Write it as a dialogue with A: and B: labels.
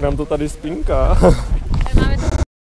A: nám to tady spinká.